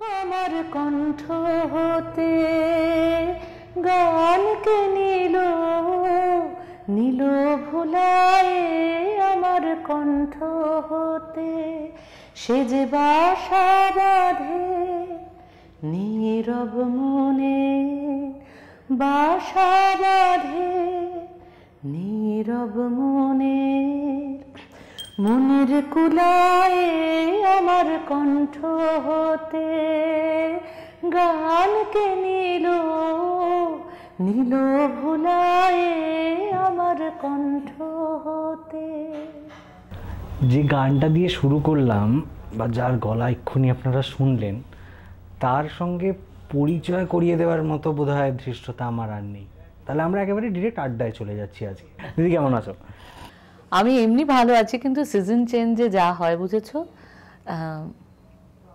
আমার কণ্ঠ হতে গানকে নিল, নীল ভুলায় আমার কণ্ঠ হতে। সে যে বাসা বাঁধে নীরব মনে, বাসা বাঁধে নীরব মনে। মনের কুলায় আমার কণ্ঠ হতে গানকে নিল, নীল ভুলায় আমার কণ্ঠ হতে। যে গানটা দিয়ে শুরু করলাম বা যার গলা এক্ষুনি আপনারা শুনলেন, তার সঙ্গে পরিচয় করিয়ে দেওয়ার মতো বোধ হয় ধৃষ্টতা আমার আর নেই। তাহলে আমরা একেবারে ডিরেক্ট আড্ডায় চলে যাচ্ছি আজকে। দিদি, কেমন আছো? আমি এমনি ভালো আছি কিন্তু সিজন চেঞ্জে যা হয় বুঝেছ?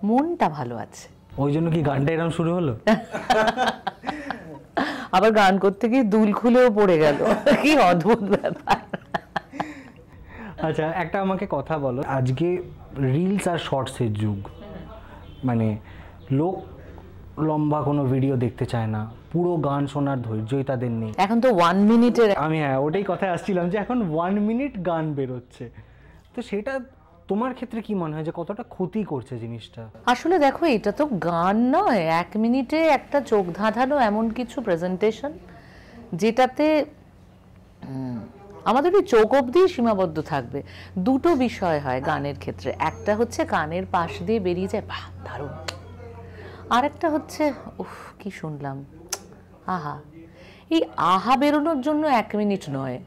মনটা ভালো আছে। ওই জন্য কি গানটা এরকম শুরু হলো? আবার গান করতে গিয়ে দুল খুলেও পড়ে গেল। কি অদ্ভুত ব্যাপার। আচ্ছা একটা আমাকে কথা বলো। আজকে রিলস আর শর্টসের যুগ। মানে লোক লম্বা কোনো ভিডিও দেখতে চায় না। পুরো গান শোনার ধৈর্যই তাদের নেই। এখন তো ওয়ান মিনিটের আমি হ্যাঁ ওটাই কথায় আসছিলাম যে এখন ওয়ান মিনিট গান বেরোচ্ছে। তো সেটা তোমার ক্ষেত্রে কি মনে হয় যে কতটা ক্ষতি করছে জিনিসটা? আসলে দেখো এটা তো গান নয়। এক মিনিটে একটা চোখ ধাঁধানো এমন কিছু প্রেজেন্টেশন যেটাতে আমাদের ওই চোখ অবধি সীমাবদ্ধ থাকবে। দুটো বিষয় হয় গানের ক্ষেত্রে। একটা হচ্ছে কানের পাশ দিয়ে বেরিয়ে যায় বাহ দারুণ। আর একটা হচ্ছে, উফ, কি শুনলাম। আহা, এই আহা বেরোনোর জন্য এক মিনিট নয়।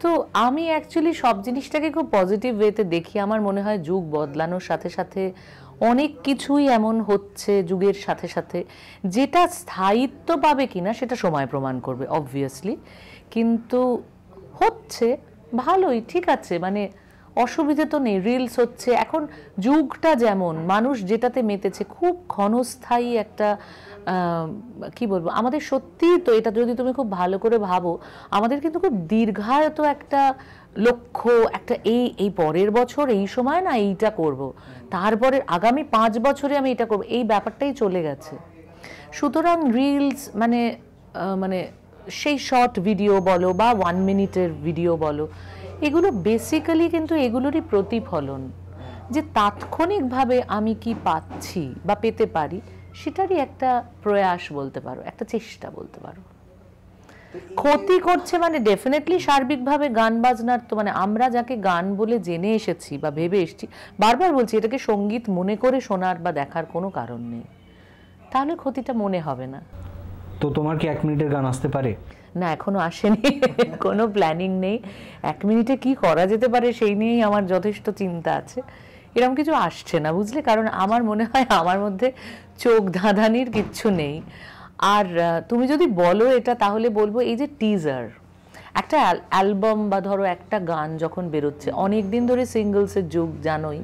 তো আমি অ্যাকচুয়ালি সব জিনিসটাকে খুব পজিটিভ ওয়েতে দেখি। আমার মনে হয় যুগ বদলানোর সাথে সাথে অনেক কিছুই এমন হচ্ছে যুগের সাথে সাথে, যেটা স্থায়িত্ব পাবে কি না সেটা সময় প্রমাণ করবে অবভিয়াসলি কিন্তু হচ্ছে, ভালোই, ঠিক আছে। মানে অসুবিধে তো নেই রিলস হচ্ছে। এখন যুগটা যেমন, মানুষ যেটাতে মেতেছে, খুব ক্ষণস্থায়ী একটা কি বলব, আমাদের সত্যিই তো এটা যদি তুমি খুব ভালো করে ভাবো, আমাদের কিন্তু খুব দীর্ঘায়ত একটা লক্ষ্য, একটা এই এই পরের বছর, এই সময় না এইটা করব। তারপরে আগামী পাঁচ বছরে আমি এটা করব। এই ব্যাপারটাই চলে গেছে। সুতরাং রিলস মানে মানে সেই শর্ট ভিডিও বলো বা ওয়ান মিনিটের ভিডিও বলো এগুলো বেসিক্যালি কিন্তু এগুলোরই প্রতিফলন। যে তাৎক্ষণিকভাবে আমি কি পাচ্ছি বা পেতে পারি সেটারই একটা প্রয়াস বলতে পারো একটা চেষ্টা বলতে পারো। ক্ষতি করছে মানে ডেফিনেটলি সার্বিকভাবে গান বাজনার তো মানে আমরা যাকে গান বলে জেনে এসেছি বা ভেবে এসেছি বারবার বলছি এটাকে সংগীত মনে করে শোনার বা দেখার কোনো কারণ নেই। তাহলে ক্ষতিটা মনে হবে না। তো তোমার কি এক মিনিটের গান আসতে পারে? না, এখনও আসেনি। কোনো প্ল্যানিং নেই। এক মিনিটে কি করা যেতে পারে সেই নিয়েই আমার যথেষ্ট চিন্তা আছে। এরকম কিছু আসছে না, বুঝলে? কারণ আমার মনে হয় আমার মধ্যে চোখ ধাঁধানির কিচ্ছু নেই। আর তুমি যদি বলো এটা, তাহলে বলব এই যে টিজার একটা অ্যালবাম বা ধরো একটা গান যখন বেরোচ্ছে অনেক দিন ধরে সিঙ্গলসের যুগ জানোই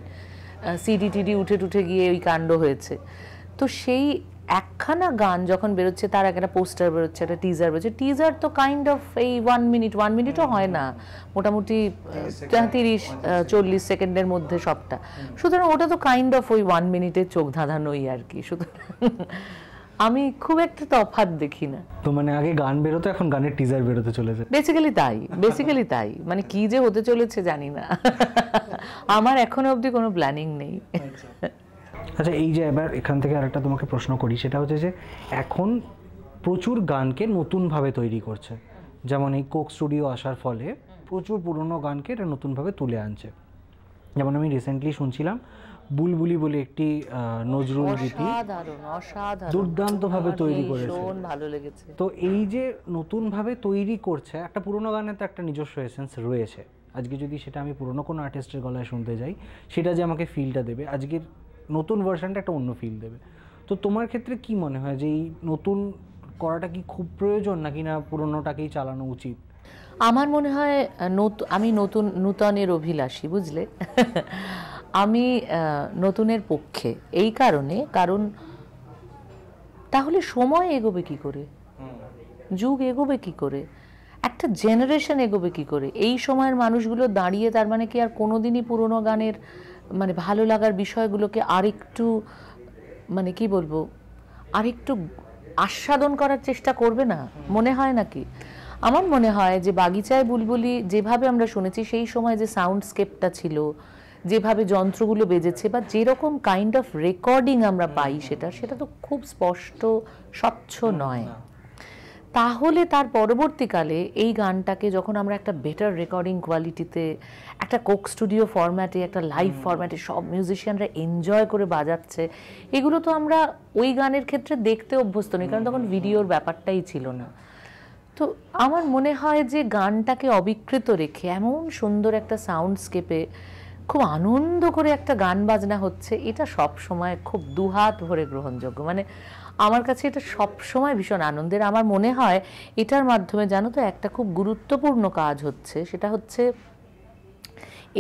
সিডি টিডি উঠে টুঠে গিয়ে ওই কাণ্ড হয়েছে। তো সেই একখানা গান যখন বেরোচ্ছে তার একটা পোস্টার বেরোচ্ছে একটা টিজার বেরোচ্ছে। টিজার তো কাইন্ড অফ এই ওয়ান মিনিট ওয়ান মিনিটও হয় না। মোটামুটি তিরিশ চল্লিশ সেকেন্ডের মধ্যে সবটা। সুতরাং ওটা তো কাইন্ড অফ ওই ওয়ান মিনিটের চোখ ধাঁধানোই আর কি। সুতরাং আমি খুব একটা তফাৎ দেখি না। তো মানে আগে গান বেরোতো এখন গানের টিজার বেরোতে চলেছে। বেসিক্যালি তাই বেসিক্যালি তাই। মানে কি যে হতে চলেছে জানি না। আমার এখনও অবধি কোনো প্ল্যানিং নেই। আচ্ছা এই যে এবার এখান থেকে আরেকটা তোমাকে প্রশ্ন করি সেটা হচ্ছে যে এখন প্রচুর গানকে নতুনভাবে তৈরি করছে। যেমন এই কোক স্টুডিও আসার ফলে প্রচুর পুরনো গানকে এটা নতুনভাবে তুলে আনছে। যেমন আমি রিসেন্টলি শুনছিলাম বুলবুলি বলে একটি নজরুল গীতি দুর্দান্তভাবে তৈরি করেছে। ভালো লেগেছে। তো এই যে নতুনভাবে তৈরি করছে একটা পুরনো গানে তো একটা নিজস্ব এসেন্স রয়েছে। আজকে যদি সেটা আমি পুরনো কোনো আর্টিস্টের গলায় শুনতে যাই সেটা যে আমাকে ফিলটা দেবে। আজকের নতুন ভার্সনটা একটা অন্য ফিল দেবে। তো তোমার ক্ষেত্রে কি মনে হয় যে এই নতুন করাটা কি খুব প্রয়োজন নাকি না পুরোনোটাকেই চালানো উচিত? আমার মনে হয় আহ, নতু- আমি নতুন নূতনের অভিলাষী বুঝলে? আমি নতুনের পক্ষে এই কারণে কারণ তাহলে সময় এগোবে কি করে? যুগ এগোবে কি করে? একটা জেনারেশন এগোবে কি করে? এই সময়ের মানুষগুলো দাঁড়িয়ে তার মানে কি আর কোনোদিনই পুরোনো গানের মানে ভালো লাগার বিষয়গুলোকে আরেকটু মানে কি বলব আরেকটু আস্বাদন করার চেষ্টা করবে না? মনে হয় নাকি? আমার মনে হয় যে বাগিচায় বুলবুলি যেভাবে আমরা শুনেছি সেই সময় যে সাউন্ডস্কেপটা ছিল যেভাবে যন্ত্রগুলো বেজেছে বা যেরকম কাইন্ড অফ রেকর্ডিং আমরা পাই সেটা সেটা তো খুব স্পষ্ট স্বচ্ছ নয়। তাহলে তার পরবর্তীকালে এই গানটাকে যখন আমরা একটা বেটার রেকর্ডিং কোয়ালিটিতে একটা কোক স্টুডিও ফরম্যাটে একটা লাইভ ফরম্যাটে সব মিউজিশিয়ানরা এনজয় করে বাজাচ্ছে এগুলো তো আমরা ওই গানের ক্ষেত্রে দেখতে অভ্যস্ত নেই কারণ তখন ভিডিওর ব্যাপারটাই ছিল না। তো আমার মনে হয় যে গানটাকে অবিকৃত রেখে এমন সুন্দর একটা সাউন্ডস্কেপে খুব আনন্দ করে একটা গান বাজনা হচ্ছে এটা সব সময় খুব দুহাত ভরে গ্রহণযোগ্য। মানে আমার কাছে এটা সব সময় ভীষণ আনন্দের। আমার মনে হয় এটার মাধ্যমে জানো তো একটা খুব গুরুত্বপূর্ণ কাজ হচ্ছে, সেটা হচ্ছে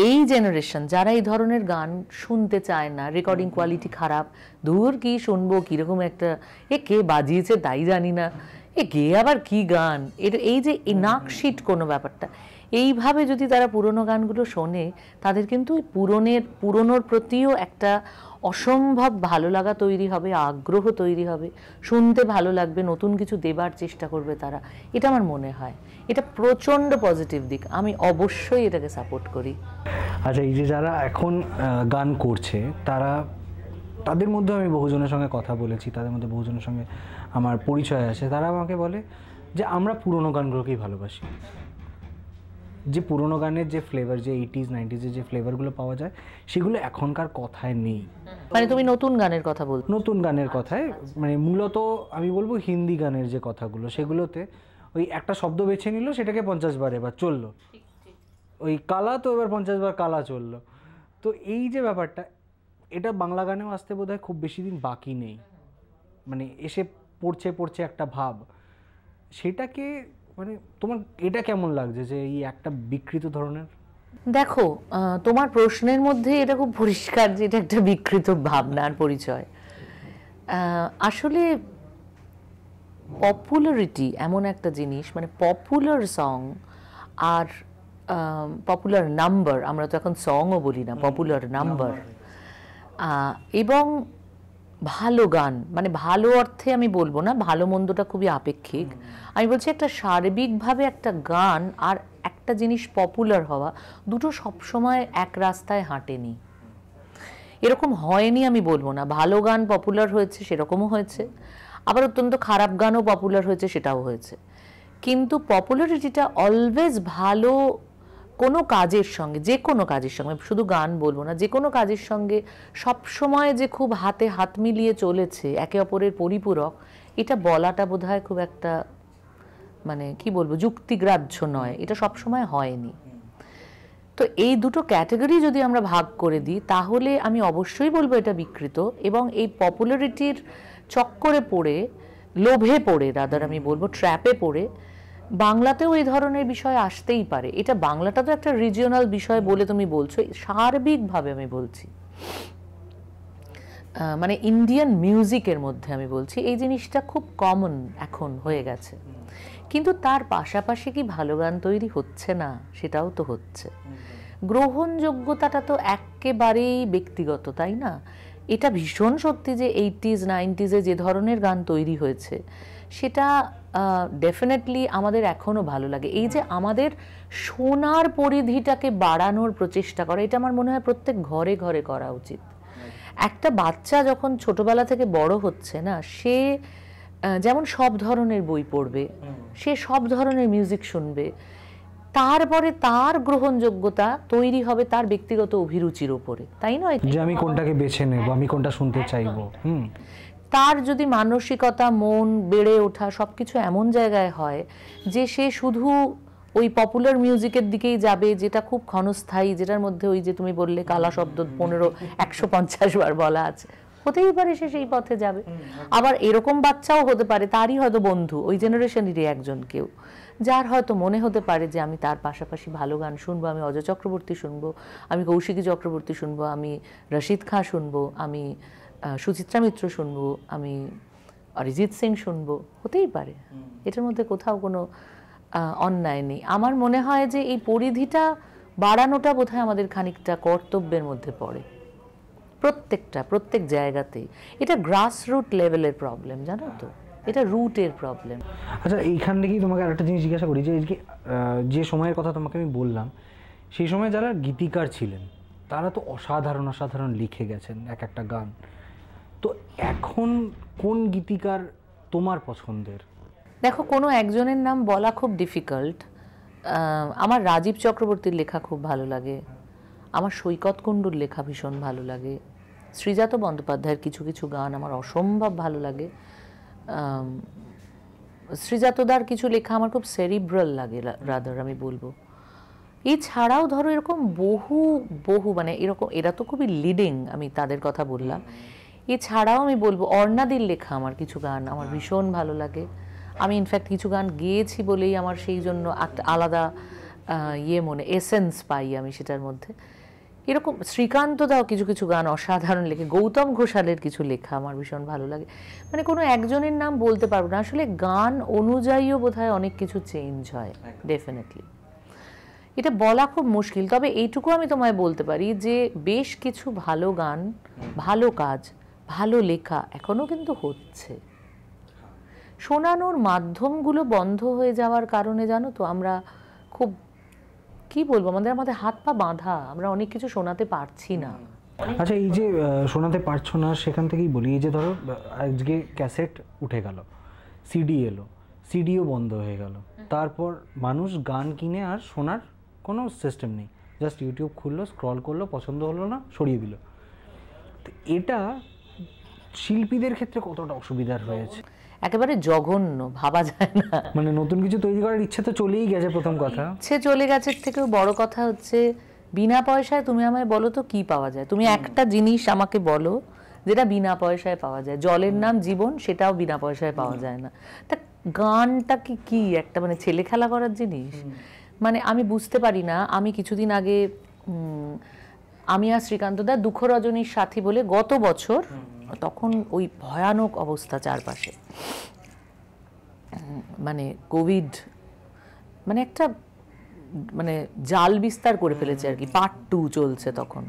এই জেনারেশন যারা এই ধরনের গান শুনতে চায় না রেকর্ডিং কোয়ালিটি খারাপ, দূর কি শুনব, কীরকম একটা, এ কে বাজিয়েছে তাই জানি না, এ কে আবার কি গান? এটা এই যে নাকশিট কোনো ব্যাপারটা, এইভাবে যদি তারা পুরনো গানগুলো শোনে, তাদের কিন্তু পুরনের, পুরনোর প্রতিও একটা অসম্ভব ভালো লাগা তৈরি হবে, আগ্রহ তৈরি হবে, শুনতে ভালো লাগবে, নতুন কিছু দেবার চেষ্টা করবে তারা। এটা আমার মনে হয়। এটা প্রচণ্ড পজিটিভ দিক। আমি অবশ্যই এটাকে সাপোর্ট করি। আচ্ছা এই যে যারা এখন গান করছে, তারা, তাদের মধ্যে আমি বহুজনের সঙ্গে কথা বলেছি, তাদের মধ্যে বহুজনের সঙ্গে আমার পরিচয় আছে। তারা আমাকে বলে যে, আমরা পুরোনো গানগুলোকেই ভালোবাসি। যে পুরোনো গানের যে ফ্লেভার যে এইটিজ নাইনটিজের যে ফ্লেভারগুলো পাওয়া যায় সেগুলো এখনকার কথায় নেই। মানে তুমি নতুন গানের কথা বল নতুন গানের কথায় মানে মূলত আমি বলব হিন্দি গানের যে কথাগুলো সেগুলোতে ওই একটা শব্দ বেছে নিল সেটাকে পঞ্চাশ বার এবার চলল। ওই কালা তো এবার পঞ্চাশ বার কালা চলল। তো এই যে ব্যাপারটা এটা বাংলা গানেও আসতে বোধ খুব বেশি দিন বাকি নেই। মানে এসে পড়ছে পড়ছে একটা ভাব। সেটাকে মানে তোমার এটা কেমন লাগছে যে এই একটা বিকৃত ধরনের? দেখো তোমার প্রশ্নের মধ্যে এটা খুব পরিষ্কার যে এটা একটা বিকৃত ভাবনার পরিচয়। আসলে পপুলারিটি এমন একটা জিনিস মানে পপুলার সং আর পপুলার নাম্বার আমরা তো এখন সংও বলি না পপুলার নাম্বার এবং ভালো গান মানে ভালো অর্থে আমি বলব না ভালো মন্দটা খুবই আপেক্ষিক। আমি বলছি একটা সার্বিকভাবে একটা গান আর একটা জিনিস পপুলার হওয়া দুটো সবসময় এক রাস্তায় হাঁটেনি। এরকম হয়নি আমি বলব না। ভালো গান পপুলার হয়েছে সেরকমও হয়েছে। আবার অত্যন্ত খারাপ গানও পপুলার হয়েছে সেটাও হয়েছে। কিন্তু পপুলারিটিটা অলওয়েজ ভালো কোনো কাজের সঙ্গে, যে কোনো কাজের সঙ্গে শুধু গান বলব না, যে কোনো কাজের সঙ্গে সব সময় যে খুব হাতে হাত মিলিয়ে চলেছে, একে অপরের পরিপূরক, এটা বলাটা বোধহয় খুব একটা মানে কি বলব, যুক্তিগ্রাহ্য নয়, এটা সব সময় হয়নি। তো এই দুটো ক্যাটাগরি যদি আমরা ভাগ করে দিই, তাহলে আমি অবশ্যই বলব এটা বিকৃত এবং এই পপুলারিটির চক্করে পড়ে, লোভে পড়ে রাদার আমি বলব ট্র্যাপে পড়ে বাংলাতেও এই ধরনের বিষয় আসতেই পারে। এটা বাংলাটা তো একটা রিজিওনাল বিষয় বলে তুমি বলছো, সার্বিকভাবে আমি বলছি। মানে ইন্ডিয়ান মিউজিকের মধ্যে আমি বলছি, এই জিনিসটা খুব কমন এখন হয়ে গেছে। কিন্তু তার পাশাপাশি কি ভালো গান তৈরি হচ্ছে না? সেটাও তো হচ্ছে। গ্রহণযোগ্যতাটা তো একেবারেই ব্যক্তিগত, তাই না? এটা ভীষণ সত্যি যে এইটিজ নাইনটিজে যে ধরনের গান তৈরি হয়েছে সেটা ডেফিনেটলি আমাদের এখনও ভালো লাগে। এই যে আমাদের সোনার পরিধিটাকে বাড়ানোর প্রচেষ্টা করা এটা আমার মনে হয় প্রত্যেক ঘরে ঘরে করা উচিত। একটা বাচ্চা যখন ছোটবেলা থেকে বড় হচ্ছে না সে যেমন সব ধরনের বই পড়বে সে সব ধরনের মিউজিক শুনবে তারপরে তার গ্রহণযোগ্যতা তৈরি হবে তার ব্যক্তিগত অভিরুচির ওপরে। তাই নয় যে আমি কোনটাকে বেছে নেব আমি কোনটা শুনতে চাইব। হুম। তার যদি মানসিকতা মন বেড়ে ওঠা সব কিছু এমন জায়গায় হয় যে সে শুধু ওই পপুলার মিউজিকের দিকেই যাবে যেটা খুব ক্ষণস্থায়ী যেটার মধ্যে ওই যে তুমি বললে কালা শব্দ পনেরো একশো পঞ্চাশ বার বলা আছে। হতেই পারে সে সেই পথে যাবে। আবার এরকম বাচ্চাও হতে পারে তারই হয়তো বন্ধু ওই জেনারেশনেরই একজন কেউ যার হয়তো মনে হতে পারে যে আমি তার পাশাপাশি ভালো গান শুনব আমি অজয় চক্রবর্তী শুনব আমি কৌশিকী চক্রবর্তী শুনব আমি রশিদ খাঁ শুনব আমি সুচিত্রা মিত্র শুনব আমি অরিজিৎ সিং শুনব হতেই পারে। এটার মধ্যে কোথাও কোনো অন্যায় নেই। আমার মনে হয় যে এই পরিধিটা বাড়ানোটা বোধহয় আমাদের খানিকটা কর্তব্যের মধ্যে পড়ে। প্রত্যেকটা প্রত্যেক জায়গাতেই। এটা গ্রাস রুট লেভেলের প্রবলেম জানো তো? এটা রুটের প্রবলেম আচ্ছা এইখান থেকেই তোমাকে আরেকটা জিনিস জিজ্ঞাসা করি যে যে সময়ের কথা তোমাকে আমি বললাম সেই সময় যারা গীতিকার ছিলেন তারা তো অসাধারণ অসাধারণ লিখে গেছেন এক একটা গান। তো এখন কোন গীতিকার তোমার পছন্দের? দেখো, কোনো একজনের নাম বলা খুব ডিফিকাল্ট আমার রাজীব চক্রবর্তীর লেখা খুব ভালো লাগে। আমার সৈকত কুণ্ডুর লেখা ভীষণ ভালো লাগে। শ্রীজাত বন্দ্যোপাধ্যায়ের কিছু কিছু গান আমার অসম্ভব ভালো লাগে। শ্রীজাতদার কিছু লেখা আমার খুব সেরিব্রাল লাগে রাদার আমি বলব। এছাড়াও ধরো এরকম বহু বহু মানে এরকম, এরা তো খুবই লিডিং আমি তাদের কথা বললাম। এছাড়াও আমি বলব অর্ণাদির লেখা আমার কিছু গান আমার ভীষণ ভালো লাগে। আমি ইনফ্যাক্ট কিছু গান গেয়েছি বলেই আমার সেই জন্য একটা আলাদা ইয়ে মনে এসেন্স পাই আমি সেটার মধ্যে। এরকম শ্রীকান্ত দাও কিছু কিছু গান অসাধারণ লেখে। গৌতম ঘোষালের কিছু লেখা আমার ভীষণ ভালো লাগে। মানে কোনো একজনের নাম বলতে পারব না। আসলে গান অনুযায়ীও বোধহয় অনেক কিছু চেঞ্জ হয় ডেফিনেটলি এটা বলা খুব মুশকিল। তবে এইটুকু আমি তোমায় বলতে পারি যে বেশ কিছু ভালো গান ভালো কাজ ভালো লেখা এখনও কিন্তু হচ্ছে। শোনানোর মাধ্যমগুলো বন্ধ হয়ে যাওয়ার কারণে জানো তো আমরা খুব, কি বলব, আমাদের আমাদের হাত পা বাঁধা, আমরা অনেক কিছু শোনাতে পারছি না। আচ্ছা এই যে শোনাতে পারছ না, সেখান থেকেই বলি, এই যে ধরো আজকে ক্যাসেট উঠে গেল, সিডি এলো, সিডিও বন্ধ হয়ে গেল, তারপর মানুষ গান কিনে আর শোনার কোনো সিস্টেম নেই। জাস্ট ইউটিউব খুললো স্ক্রল করল, পছন্দ হলো না, সরিয়ে দিল। এটা শিল্পীদের ক্ষেত্রে কতটা অসুবিধার হয়েছে? একেবারে জঘন্য ভাবা যায় না। মানে নতুন কিছু তৈরি করার ইচ্ছে তো চলেই গেছে প্রথম কথা। সে চলে গেছে থেকেও বড় কথা হচ্ছে বিনা পয়সায় তুমি আমায় বলো তো কি পাওয়া যায়? তুমি একটা জিনিস আমাকে বলো যেটা বিনা পয়সায় পাওয়া যায়। জলের নাম জীবন সেটাও বিনা পয়সায় পাওয়া যায় না। তা গানটা কি কি একটা মানে ছেলে খেলা করার জিনিস? মানে আমি বুঝতে পারি না আমি কিছুদিন আগে উম, আমি আর শ্রীকান্ত দা দুঃখ রজনীর সাথী বলে গত বছর তখন ওই ভয়ানক অবস্থা চারপাশে। মানে কোভিড মানে একটা মানে জাল বিস্তার করে ফেলেছে আর কি পার্ট টু চলছে তখন।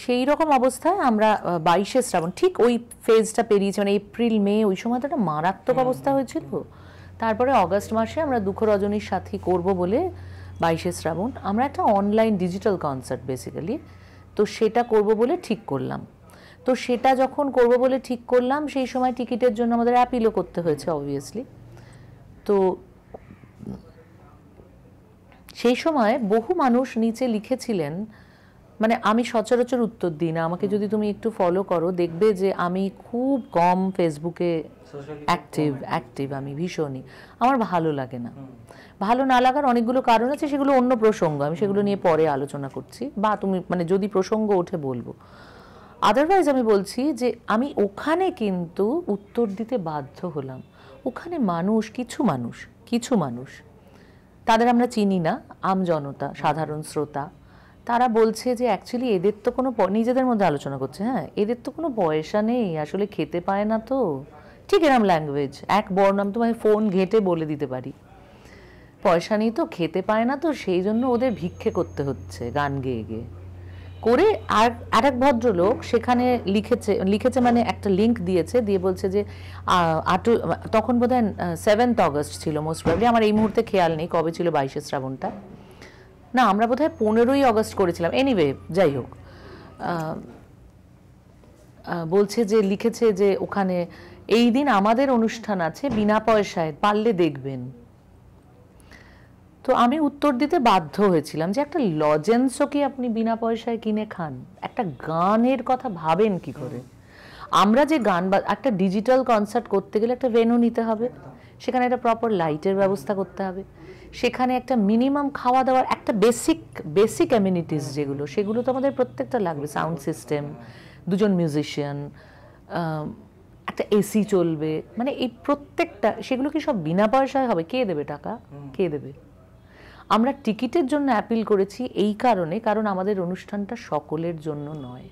সেই রকম অবস্থায় আমরা বাইশে শ্রাবণ ঠিক ওই ফেজটা পেরিয়েছে মানে এপ্রিল মে ওই সময় তো একটা মারাত্মক অবস্থা হয়েছিল। তারপরে অগস্ট মাসে আমরা দুঃখ রজনীর সাথী করব বলে বাইশে শ্রাবণ আমরা একটা অনলাইন ডিজিটাল কনসার্ট বেসিক্যালি তো সেটা করব বলে ঠিক করলাম। তো সেটা যখন করব বলে ঠিক করলাম সেই সময় টিকিটের জন্য আমাদের অ্যাপিলও করতে হয়েছে অবভিয়াসলি তো সেই সময় বহু মানুষ নিচে লিখেছিলেন মানে আমি সচরাচর উত্তর দিই না আমাকে যদি তুমি একটু ফলো করো দেখবে যে আমি খুব কম ফেসবুকে অ্যাক্টিভ অ্যাক্টিভ আমি ভীষণই। আমার ভালো লাগে না। ভালো না লাগার অনেকগুলো কারণ আছে সেগুলো অন্য প্রসঙ্গ আমি সেগুলো নিয়ে পরে আলোচনা করছি বা তুমি মানে যদি প্রসঙ্গ ওঠে বলব। আদারওয়াইজ আমি বলছি যে আমি ওখানে কিন্তু উত্তর দিতে বাধ্য হলাম। ওখানে মানুষ, কিছু মানুষ কিছু মানুষ। তাদের আমরা চিনি না, আম জনতা, সাধারণ শ্রোতা। তারা বলছে যে অ্যাকচুয়ালি এদের তো কোনো নিজেদের মধ্যে আলোচনা করছে হ্যাঁ? এদের তো কোনো পয়সা নেই, আসলে খেতে পায় না তো। ঠিক এরম ল্যাঙ্গুয়েজ এক বর্ণ, আমি তোমায় ফোন ঘেটে বলে দিতে পারি। পয়সা নেই তো, খেতে পায় না তো, সেই জন্য ওদের ভিক্ষে করতে হচ্ছে গান গেয়ে গেয়ে। করে আর আরেক ভদ্রলোক সেখানে লিখেছে লিখেছে মানে একটা লিংক দিয়েছে, দিয়ে বলছে যে আট, তখন বোধ হয় সেভেন্থ অগস্ট ছিল মোস্ট প্রবলি আমার এই মুহূর্তে খেয়াল নেই কবে ছিল বাইশে শ্রাবণটা। না, আমরা বোধহয় পনেরোই অগস্ট করেছিলাম। এনিওয়ে যাই হোক বলছে যে, লিখেছে যে, ওখানে, এই দিন আমাদের অনুষ্ঠান আছে, বিনা পয়সায়, পারলে দেখবেন। তো আমি উত্তর দিতে বাধ্য হয়েছিলাম যে একটা লজেন্সও কি আপনি বিনা পয়সায় কিনে খান? একটা গানের কথা ভাবেন কি করে? আমরা যে গান বা, একটা ডিজিটাল কনসার্ট করতে গেলে একটা ভেন্যু নিতে হবে। সেখানে একটা প্রপার লাইটের ব্যবস্থা করতে হবে। সেখানে একটা মিনিমাম খাওয়া দাওয়ার একটা বেসিক বেসিক অ্যামিনিটিস যেগুলো, সেগুলো তো আমাদের প্রত্যেকটা লাগবে। সাউন্ড সিস্টেম দুজন মিউজিশিয়ান একটা এসি চলবে। মানে এই প্রত্যেকটা, সেগুলো কি সব বিনা পয়সায় হবে? কে দেবে টাকা? কে দেবে? আমরা টিকিটের জন্য অ্যাপিল করেছি এই কারণে কারণ আমাদের অনুষ্ঠানটা সকলের জন্য নয়।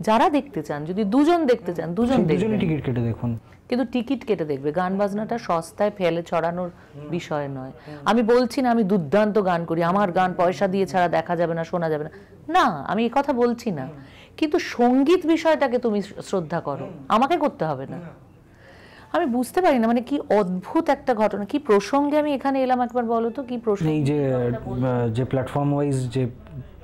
যারা দেখতে চান যদি দুজন দেখতে চান দুজন দুজনে টিকিট কেটে দেখুন। কিন্তু টিকিট কেটে দেখবে। গান বাজনাটা সস্তায় ফেলে ছড়ানোর বিষয় নয়। আমি বলছি না আমি দুর্দান্ত গান করি আমার গান পয়সা দিয়ে ছাড়া দেখা যাবে না শোনা যাবে না। না আমি কথা বলছি না। কিন্তু সংগীত বিষয়টাকে তুমি শ্রদ্ধা করো। আমাকে করতে হবে না। আমি বুঝতে পারি না মানে কি অদ্ভুত একটা ঘটনা কি প্রসঙ্গে আমি এখানে এলাম একবার বলো তো কি প্রসঙ্গ? এই যে যে প্ল্যাটফর্ম ওয়াইজ যে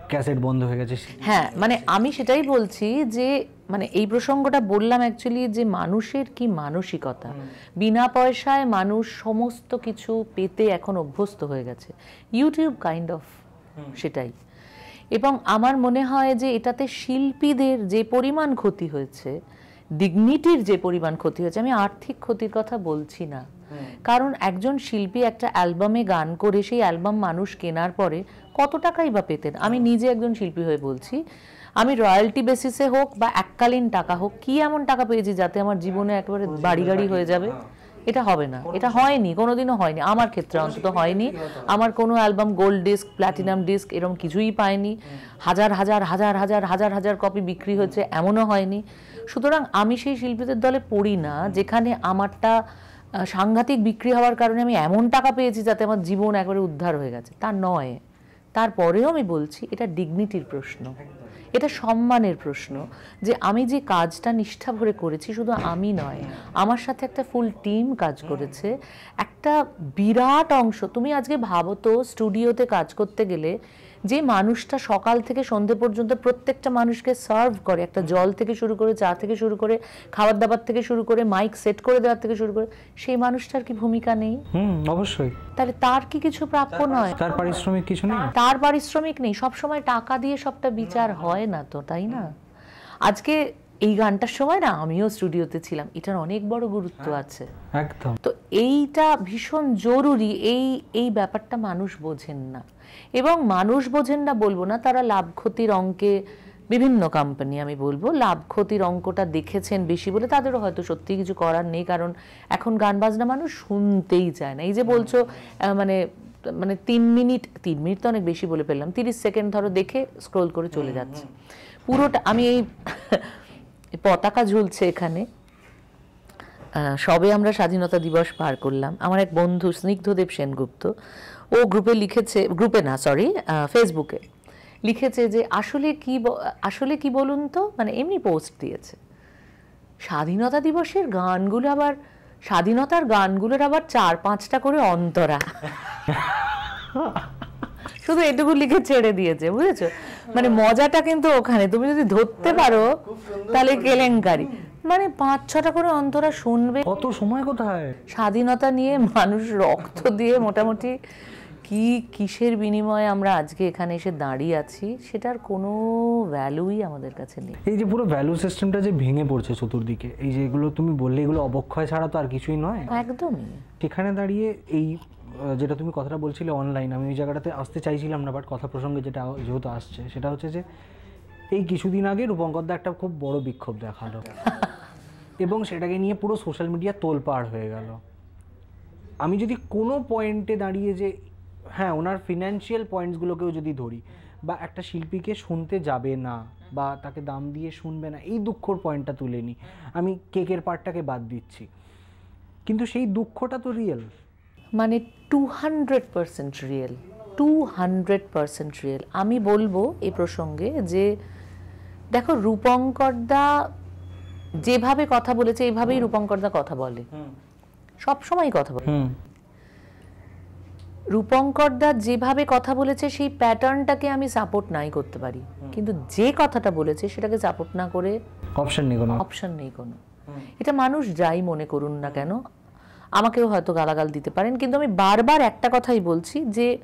ক্যাসেট বন্ধ হয়ে গেছে হ্যাঁ মানে আমি সেটাই বলছি যে মানে এই প্রসঙ্গটা বললাম অ্যাকচুয়ালি যে মানুষের কি মানসিকতা। বিনা পয়সায় মানুষ সমস্ত কিছু পেতে এখন অভ্যস্ত হয়ে গেছে। ইউটিউব কাইন্ড অফ সেটাই। এবং আমার মনে হয় যে এটাতে শিল্পীদের যে পরিমাণ ক্ষতি হয়েছে ডিগনিটির যে পরিমাণ ক্ষতি হয়েছে আমি আর্থিক ক্ষতির কথা বলছি না। কারণ একজন শিল্পী একটা অ্যালবামে গান করে সেই অ্যালবাম মানুষ কেনার পরে কত টাকাই বা পেতেন? আমি নিজে একজন শিল্পী হয়ে বলছি আমি রয়্যালটি বেসিসে হোক বা এককালীন টাকা হোক কি এমন টাকা পেয়েছি যাতে আমার জীবনে একেবারে বাড়ি গাড়ি হয়ে যাবে? এটা হবে না। এটা হয়নি কোনোদিনও হয়নি। আমার ক্ষেত্রে অন্তত হয়নি। আমার কোনো album gold disc platinum disc এরকম কিছুই পায়নি হাজার হাজার হাজার হাজার হাজার হাজার কপি বিক্রি হয়েছে এমনও হয়নি। সুতরাং আমি সেই শিল্পীদের দলে পড়ি না, যেখানে আমারটা সাংঘাতিক বিক্রি হওয়ার কারণে আমি এমন টাকা পেয়েছি যাতে আমার জীবন একবারে উদ্ধার হয়ে গেছে। তা নয়। তারপরেও আমি বলছি, এটা ডিগনিটির প্রশ্ন। এটা সম্মানের প্রশ্ন যে আমি যে কাজটা নিষ্ঠা ভরে করেছি শুধু আমি নয়, আমার সাথে একটা ফুল টিম কাজ করেছে। একটা বিরাট অংশ, তুমি আজকে ভাবো তো স্টুডিওতে কাজ করতে গেলে যে মানুষটা সকাল থেকে সন্ধে পর্যন্ত প্রত্যেকটা মানুষকে সার্ভ করে একটা জল থেকে শুরু করে চা থেকে শুরু করে খাবার দাবার থেকে শুরু করে মাইক সেট করে দেওয়ার থেকে শুরু করে সেই মানুষটার কি ভূমিকা নেই? হুম অবশ্যই। তাহলে তার কি কিছু প্রাপ্য নয়? তার পারিশ্রমিক কিছু নেই। তার পারিশ্রমিক নেই। সব সময় টাকা দিয়ে সবটা বিচার হয় না তো তাই না? আজকে এই গানটার সময় না আমিও স্টুডিওতে ছিলাম। এটার অনেক বড় গুরুত্ব আছে। একদম। তো এইটা ভীষণ জরুরি। এই এই ব্যাপারটা মানুষ বোঝেন না। এবং মানুষ বোঝেন না বলব না তারা লাভ ক্ষতির অঙ্কে বিভিন্ন কোম্পানি আমি বলব লাভ ক্ষতির অঙ্কটা দেখেছেন বেশি বলে তাদেরও হয়তো সত্যি কিছু করার নেই কারণ এখন গান বাজনা মানুষ শুনতেই চায় না। এই যে বলছো মানে মানে তিন মিনিট তিন মিনিট তো অনেক বেশি বলে ফেললাম তিরিশ সেকেন্ড ধরো দেখে স্ক্রোল করে চলে যাচ্ছে। পুরোটা আমি এই পতাকা ঝুলছে এখানে। আহ, সবে আমরা স্বাধীনতা দিবস পার করলাম। আমার এক বন্ধু স্নিগ্ধদেব সেনগুপ্ত ও গ্রুপে লিখেছে গ্রুপে না সরি ফেসবুকে লিখেছে যে আসলে কি আসলে কি বলুন তো? মানে এমনি পোস্ট দিয়েছে। স্বাধীনতা দিবসের গানগুলো আবার স্বাধীনতার গানগুলোর আবার চার পাঁচটা করে অন্তরা। শুধু এটুকু লিখে ছেড়ে দিয়েছে বুঝেছ? মানে মজাটা কিন্তু ওখানে। তুমি যদি ধরতে পারো তাহলে কেলেঙ্কারি। মানে পাঁচ ছটা করে অন্তরা শুনবে। কত সময় কোথায়? স্বাধীনতা নিয়ে মানুষ রক্ত দিয়ে মোটামুটি কি কিসের বিনিময়ে আমরা আজকে এখানে এসে দাঁড়িয়ে আছি সেটার কোনো ভ্যালুই আমাদের কাছে নেই। এই যে পুরো ভ্যালু সিস্টেমটা যে ভেঙে পড়ছে চতুর্দিকে এই যে এগুলো তুমি বললে এগুলো অবক্ষয় ছাড়া তো আর কিছুই নয়। একদমই। সেখানে দাঁড়িয়ে এই যেটা তুমি কথাটা বলছিলে অনলাইন আমি ওই জায়গাটাতে আসতে চাইছিলাম না বাট কথা প্রসঙ্গে যেটা যেহেতু আসছে সেটা হচ্ছে যে এই কিছুদিন আগে রূপঙ্করদা একটা খুব বড় বিক্ষোভ দেখাল। এবং সেটাকে নিয়ে পুরো সোশ্যাল মিডিয়া তোলপাড় হয়ে গেল। আমি যদি কোনো পয়েন্টে দাঁড়িয়ে যে হ্যাঁ ওনার ফিনান্সিয়াল পয়েন্টসগুলোকেও যদি ধরি বা একটা শিল্পীকে শুনতে যাবে না বা তাকে দাম দিয়ে শুনবে না এই দুঃখর পয়েন্টটা তুলে নিই আমি কেকের পার্টটাকে বাদ দিচ্ছি। কিন্তু সেই দুঃখটা তো রিয়েল মানে two hundred percent real two hundred percent real আমি বলব এই প্রসঙ্গে যে দেখো রূপঙ্করদা যেভাবে কথা বলেছে এইভাবেই রূপঙ্করদা কথা বলে। সব সময় কথা বলে। হুম রূপঙ্করদা যেভাবে কথা বলেছে সেই প্যাটার্নটাকে আমি সাপোর্ট নাই করতে পারি। কিন্তু যে কথাটা বলেছে সেটাকে সাপোর্ট না করে অপশন নেই কোনো। অপশন নেই কোনো। এটা মানুষ যাই মনে করুন না কেন আমাকেও হয়তো গালাগাল দিতে পারেন কিন্তু আমি বারবার একটা কথাই বলছি যে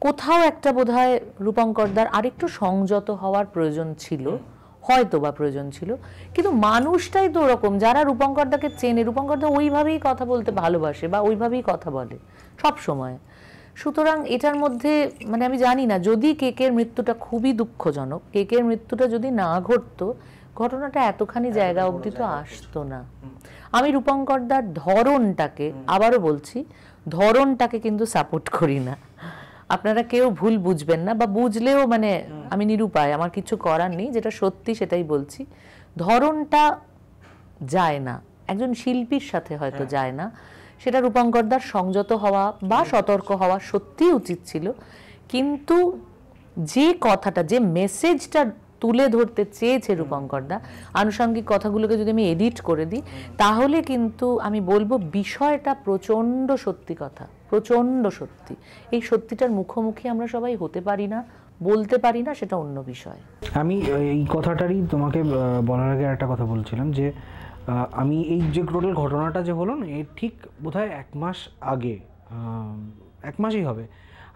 কোথাও একটা বোধহয় রূপঙ্করদার আরেকটু সংযত হওয়ার প্রয়োজন ছিল। হয়তো বা প্রয়োজন ছিল। কিন্তু মানুষটাই তো ওরকম যারা রূপঙ্করদাকে চেনে রূপঙ্করদা ওইভাবেই কথা বলতে ভালোবাসে বা ওইভাবেই কথা বলে সব সময়। সুতরাং এটার মধ্যে মানে আমি জানি না যদি কেকের মৃত্যুটা খুবই দুঃখজনক কেকের মৃত্যুটা যদি না ঘটতো ঘটনাটা এতখানি জায়গা অবধি তো আসতো না। আমি রূপঙ্করদার ধরনটাকে আবারও বলছি ধরনটাকে কিন্তু সাপোর্ট করি না। আপনারা কেউ ভুল বুঝবেন না বা বুঝলেও মানে আমি নিরুপায় আমার কিছু করার নেই যেটা সত্যি সেটাই বলছি। ধরনটা যায় না। একজন শিল্পীর সাথে হয়তো যায় না। সেটা রূপঙ্করদার সংযত হওয়া বা সতর্ক হওয়া সত্যিই উচিত ছিল। কিন্তু যে কথাটা যে মেসেজটা তুলে ধরতে চেয়েছে রূপঙ্করদা আনুষঙ্গিক কথাগুলোকে যদি আমি এডিট করে দিই তাহলে কিন্তু আমি বলব বিষয়টা প্রচণ্ড সত্যি কথা। প্রচণ্ড সত্যি। এই সত্যিটার মুখোমুখি আমরা সবাই হতে পারি না, বলতে পারি না, সেটা অন্য বিষয়। আমি এই কথাটারই তোমাকে বলার আগে একটা কথা বলছিলাম যে আমি এই যে টোটাল ঘটনাটা যে হলো না এর ঠিক বোধহয় এক মাস আগে এক মাসই হবে।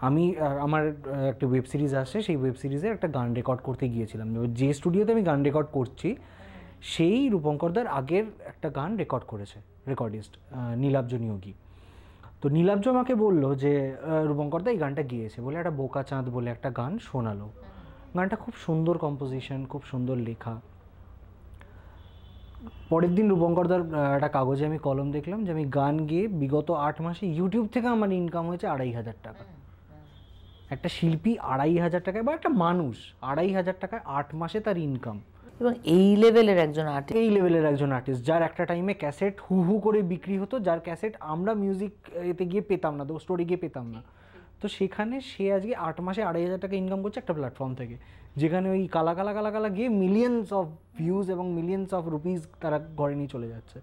আমি আমার একটা ওয়েব সিরিজ আসছে সেই ওয়েব সিরিজে একটা গান রেকর্ড করতে গিয়েছিলাম। যে স্টুডিওতে আমি গান রেকর্ড করছি, সেই রূপঙ্করদার আগের একটা গান রেকর্ড করেছে রেকর্ডিস্ট নীলাব্জ নিয়োগী। তো নীলাব্জ আমাকে বলল যে রূপঙ্করদা এই গানটা গিয়েছে বলে একটা বোকা চাঁদ বলে একটা গান শোনালো। গানটা খুব সুন্দর কম্পোজিশন খুব সুন্দর লেখা। পরের দিন রূপঙ্করদার একটা কাগজে আমি কলম দেখলাম যে আমি গান গেয়ে বিগত আট মাসে ইউটিউব থেকে আমার ইনকাম হয়েছে আড়াই হাজার টাকা। একটা শিল্পী আড়াই হাজার টাকায় বা একটা মানুষ আড়াই হাজার টাকায় আট মাসে তার ইনকাম এবং এই লেভেলের একজন আর্টিস্ট এই লেভেলের একজন আর্টিস্ট যার একটা টাইমে ক্যাসেট হু হু করে বিক্রি হতো, যার ক্যাসেট আমরা মিউজিক এতে গিয়ে পেতাম না দো স্টোরি গিয়ে পেতাম না। তো সেখানে সে আজকে আট মাসে আড়াই হাজার টাকা ইনকাম করছে একটা প্ল্যাটফর্ম থেকে, যেখানে ওই কালা কালা কালা কালা গিয়ে মিলিয়ন্স অফ ভিউজ এবং মিলিয়ন্স অফ রুপিস তারা ঘরে নিয়ে চলে যাচ্ছে।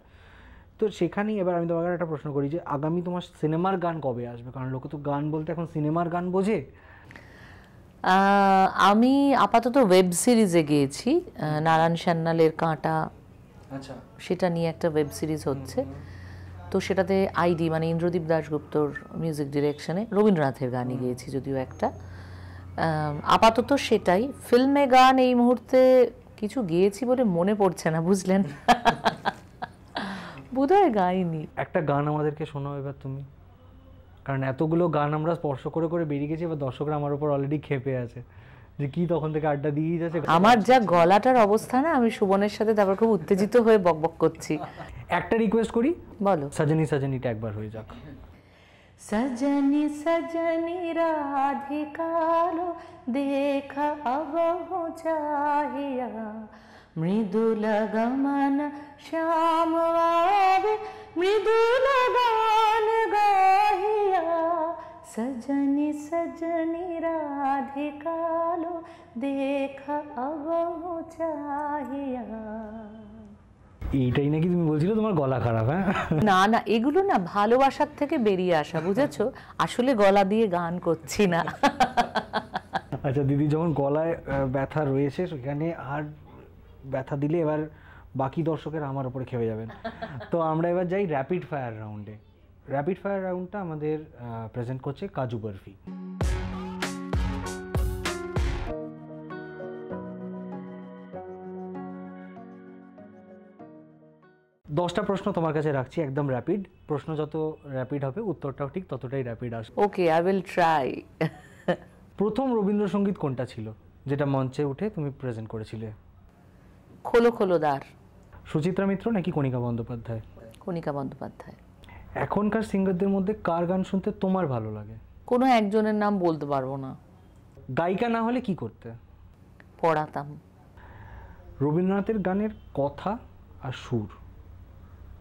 তো সেখানেই এবার আমি তোমাকে একটা প্রশ্ন করি যে, আগামী তোমার সিনেমার গান কবে আসবে? কারণ লোকে তো গান বলতে এখন সিনেমার গান বোঝে। আমি আপাতত ওয়েব সিরিজে গিয়েছি নারায়ণ সান্যালের কাঁটা। আচ্ছা। সেটা নিয়ে একটা ওয়েব সিরিজ হচ্ছে। তো সেটাতে আইডি মানে ইন্দ্রদীপ দাশগুপ্তর মিউজিক ডিরেকশনে রবীন্দ্রনাথের গানই গিয়েছি যদিও একটা। আপাতত সেটাই। ফিল্মে গান এই মুহূর্তে কিছু গিয়েছি বলে মনে পড়ছে না বুঝলেন? বোধহয় গাইনি। একটা গান আমাদেরকে শোনাও এবার তুমি। কারণ এতগুলো গান আমরা স্পর্শ করে করে বেরিয়ে গেছি এবার দর্শকরা আমার উপর অলরেডি খেপে আছে যে কি তখন থেকে আড্ডা দিয়েই যাচ্ছে আমার যা গলাটার অবস্থা না আমি সুবনের সাথে তারপর খুব উত্তেজিত হয়ে বকবক করছি একটা রিকোয়েস্ট করি বলো সাজানি সাজানিটা একবার হয়ে যাক सजनि सजनि राधिकालो देख अब हो चाहिया मृदुल गमन श्याम आवे मृदुल गान गाहिया सजनि सजनि राधिकालो देख अब हो चाहिया এইটাই নাকি তুমি বলছিলে তোমার গলা খারাপ হ্যাঁ না না এগুলো না ভালোবাসার থেকে বেরিয়ে আসা বুঝেছো আসলে গলা দিয়ে গান করছি না আচ্ছা দিদি যখন গলায় আহ, ব্যথা রয়েছে সেখানে আর ব্যথা দিলে এবার বাকি দর্শকের আমার উপরে খেপে যাবেন তো আমরা এবার যাই র্যাপিড ফায়ার রাউন্ডে র্যাপিড ফায়ার রাউন্ডটা আমাদের প্রেজেন্ট করছে কাজু বরফি। দশটা প্রশ্ন তোমার কাছে রাখছি একদম র্যাপিড প্রশ্ন যত র্যাপিড হবে উত্তরটাও ঠিক ততটাই র্যাপিড আসবে। ওকে আই উইল ট্রাই প্রথম রবীন্দ্রসঙ্গীত কোনটা ছিল যেটা মঞ্চে উঠে তুমি প্রেজেন্ট করেছিলে? খোলো খোলো দ্বার। সুচিত্রা মিত্র নাকি কণিকা বন্দ্যোপাধ্যায়? কণিকা বন্দ্যোপাধ্যায়। এখনকার সিঙ্গারদের মধ্যে কার গান শুনতে তোমার ভালো লাগে? কোনো একজনের নাম বলতে পারব না। গায়িকা না হলে কি করতে? পড়াতাম। রবীন্দ্রনাথের গানের কথা আর সুর।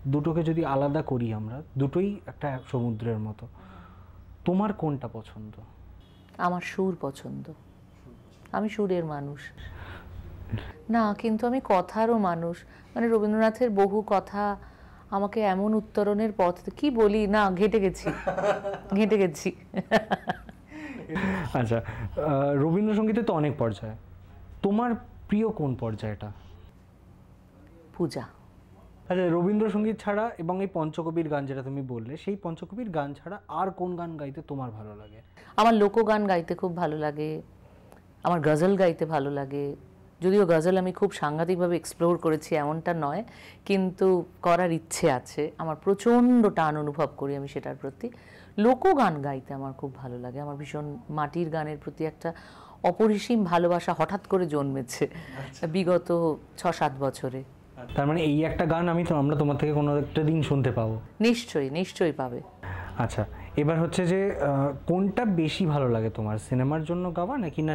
দুটোকে যদি আলাদা করি আমরা দুটোই একটা সমুদ্রের মতো। তোমার কোনটা পছন্দ? আমার সুর পছন্দ। আমি সুরের মানুষ। না কিন্তু আমি কথারও মানুষ। মানে রবীন্দ্রনাথের বহু কথা আমাকে এমন উত্তরণের পথ কি বলি? না ঘেটে গেছি। ঘেটে গেছি। আচ্ছা রবীন্দ্রসঙ্গীতে তো অনেক পর্যায়। তোমার প্রিয় কোন পর্যায়টা? পূজা। আচ্ছা রবীন্দ্রসঙ্গীত ছাড়া এবং এই পঞ্চকবির গান যেটা তুমি বললে সেই পঞ্চকবির গান ছাড়া আর কোন গান গাইতে তোমার ভালো লাগে? আমার লোকগান গাইতে খুব ভালো লাগে। আমার গজল গাইতে ভালো লাগে। যদিও গজল আমি খুব সাংঘাতিকভাবে এক্সপ্লোর করেছি এমনটা নয় কিন্তু করার ইচ্ছে আছে। আমার প্রচণ্ড টান অনুভব করি আমি সেটার প্রতি। লোকগান গাইতে আমার খুব ভালো লাগে। আমার ভীষণ মাটির গানের প্রতি একটা অপরিসীম ভালোবাসা হঠাৎ করে জন্মেছে বিগত ছ সাত বছরে তার মানে এই একটা গান আমি তো আমরা তোমার থেকে কোনো একটা দিন শুনতে পাবো। নিশ্চয়ই নিশ্চয়ই পাবে। আচ্ছা। এবার হচ্ছে যে কোনটা বেশি ভালো লাগে তোমার? সিনেমার জন্য গাওয়া নাকি না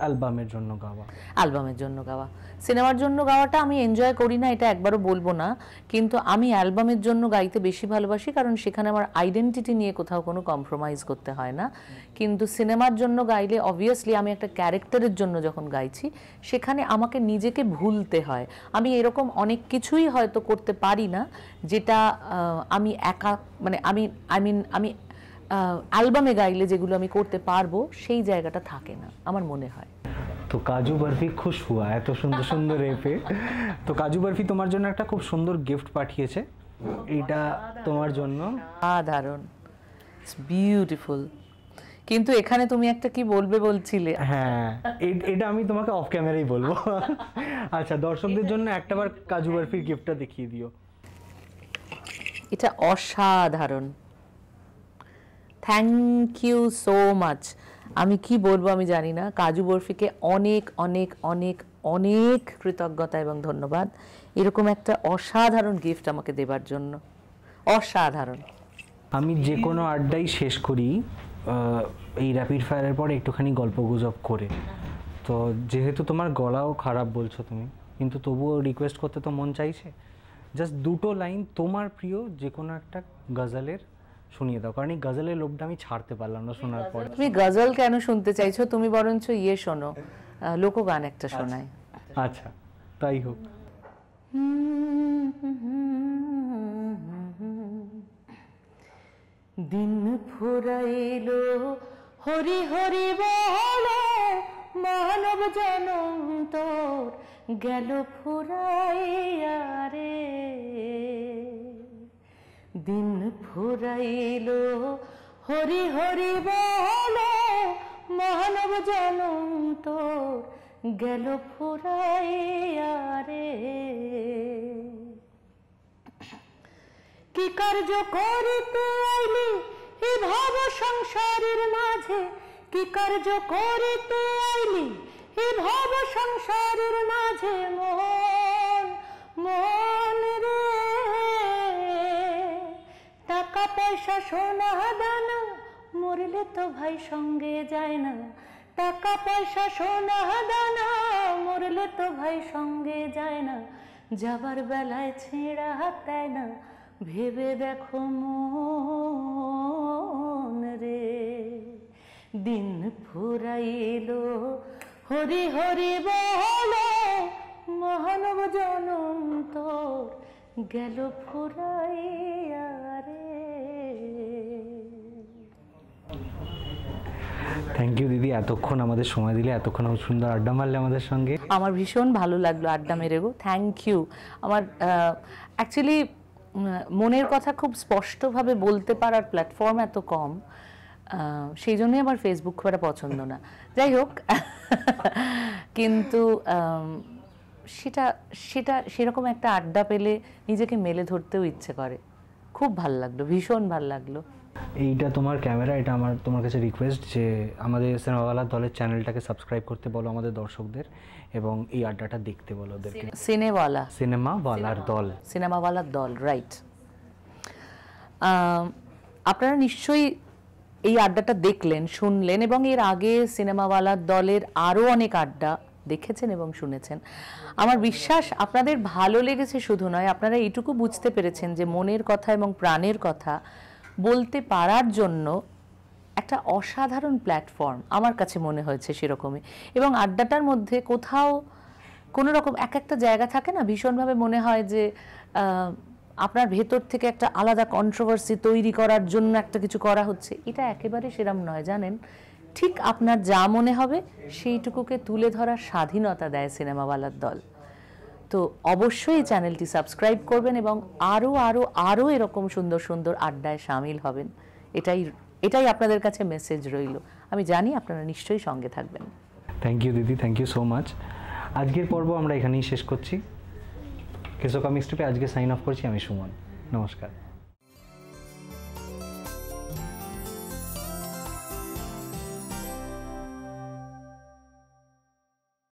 অ্যালবামের জন্য গাওয়া। অ্যালবামের জন্য গাওয়া। সিনেমার জন্য গাওয়াটা আমি এনজয় করি না, এটা একবারও বলব না। কিন্তু আমি অ্যালবামের জন্য গাইতে বেশি ভালোবাসি, কারণ সেখানে আমার আইডেন্টিটি নিয়ে কোথাও কোনো কম্প্রোমাইজ করতে হয় না। কিন্তু সিনেমার জন্য গাইলে অবভিয়াসলি আমি একটা ক্যারেক্টারের জন্য যখন গাইছি, সেখানে আমাকে নিজেকে ভুলতে হয়। আমি এরকম অনেক কিছুই হয়তো করতে পারি না, যেটা আমি একা মানে আমি আই মিন আমি অ্যালবামে গাইলে যেগুলো আমি করতে পারব সেই জায়গাটা থাকে না আমার মনে হয়। তো কাজু বরফি খুশ হুয়া এত সুন্দর সুন্দর এপে তো কাজু বরফি তোমার জন্য একটা খুব সুন্দর গিফট পাঠিয়েছে। এটা তোমার জন্য। সাধারণ বিউটিফুল কিন্তু এখানে তুমি একটা কি বলবে বলছিলে? হ্যাঁ এটা আমি তোমাকে অফ ক্যামেরাই বলব। আচ্ছা দর্শকদের জন্য একটাবার কাজু বরফির গিফটটা দেখিয়ে দিও। এটা অসাধারণ। থ্যাংক ইউ সো মাচ আমি কি বলব আমি জানি না। কাজু বরফিকে অনেক অনেক অনেক অনেক কৃতজ্ঞতা এবং ধন্যবাদ। এরকম একটা অসাধারণ গিফট আমাকে দেবার জন্য। অসাধারণ। আমি যে কোনো আড্ডাই শেষ করি এই র্যাপিড ফায়ারের পরে একটুখানি গল্প গুজব করে। তো যেহেতু তোমার গলাও খারাপ বলছো তুমি, কিন্তু তবুও রিকোয়েস্ট করতে তো মন চাইছে। জাস্ট দুটো লাইন তোমার প্রিয়, যে কোনো একটা গজলের শুনিয়ে দাও কারণ এই গজলের লোভটা আমি ছাড়তে পারলাম না শোনার পরে। তুমি গজল কেন শুনতে চাইছো? তুমি বরঞ্চ ইয়ে শোনো লোকগান একটা শোনায় আচ্ছা তাই হোক। দিন ফুরাইলো হরি হরি বলো মানব জনম তোর গেল ফুরাইয়া রে। দিন ফুরাইলো। হরি হরি বলো, মানব জনম তোর গেল ফুরাইয়া রে। কি কার্য করিতে আইলি এ ভাব সংসারের মাঝে? কি কার্য করিতে আইলি এ ভাব সংসারের মাঝে? মন মন রে। টাকা পয়সা সোনা দানা, মরলে তো ভাই সঙ্গে যায় না। টাকা পয়সা সোনা দানা, মরলে তো ভাই সঙ্গে যায় না। যাবার বেলায় ছেঁড়া হাত দেয় না, ভেবে দেখো মন রে। দিন ফুরাইলো, হরি হরি বলো, মহানব জনম তোর গেল ফুরাইয়া রে। থ্যাংক ইউ দিদি। এতক্ষণ আমাদের সময় দিলে, এতক্ষণ সুন্দর আড্ডা মারলে আমাদের সঙ্গে। আমার ভীষণ ভালো লাগল আড্ডা মেরে গো। থ্যাংক ইউ আমার অ্যাকচুয়ালি মনের কথা খুব স্পষ্টভাবে বলতে পারার প্ল্যাটফর্ম এত কম। সেই জন্যই আমার ফেসবুক খুব একটা পছন্দ না। যাই হোক, কিন্তু সেটা সেটা, সেরকম একটা আড্ডা পেলে নিজেকে মেলে ধরতেও ইচ্ছে করে। খুব ভালো লাগল, ভীষণ ভালো লাগল। এইটা তোমার ক্যামেরা এটা আমার তোমার কাছে রিকোয়েস্ট যে আমাদের সিনেমাওয়ালার দলের চ্যানেলটাকে সাবস্ক্রাইব করতে বলো আমাদের দর্শকদের এবং এই আড্ডাটা দেখতে বলো ওদেরকে। সিনেওয়ালা সিনেমাওয়ালার দল। সিনেমাওয়ালার দল রাইট আপনারা নিশ্চয়ই এই আড্ডাটা দেখলেন শুনলেন এবং এর আগে সিনেমাওয়ালার দলের আরও অনেক আড্ডা দেখেছেন এবং শুনেছেন। আমার বিশ্বাস আপনাদের ভালো লেগেছে শুধু নয় আপনারা এইটুকু বুঝতে পেরেছেন যে মনের কথা এবং প্রাণের কথা বলতে পারার জন্য একটা অসাধারণ প্ল্যাটফর্ম আমার কাছে মনে হয়েছে সেরকমই। এবং আড্ডাটার মধ্যে কোথাও কোনো রকম এক একটা জায়গা থাকে না, ভীষণভাবে মনে হয় যে আপনার ভেতর থেকে একটা আলাদা কন্ট্রোভার্সি তৈরি করার জন্য একটা কিছু করা হচ্ছে। এটা একেবারে সেরম নয়, জানেন? ঠিক আপনার যা মনে হবে সেইটুকুকে তুলে ধরার স্বাধীনতা দেয় সিনেমাওয়ালার দল। তো অবশ্যই এই চ্যানেলটি সাবস্ক্রাইব করবেন এবং আরও আরও আরও এরকম সুন্দর সুন্দর আড্ডায় সামিল হবেন। এটাই এটাই আপনাদের কাছে মেসেজ রইল। আমি জানি আপনারা নিশ্চয়ই সঙ্গে থাকবেন। থ্যাংক ইউ দিদি থ্যাংক ইউ সো মাচ আজকের পর্ব আমরা এখানেই শেষ করছি। কেসো কমিক স্ট্রিপে আজকে সাইন অফ করছি আমি সুমন। নমস্কার।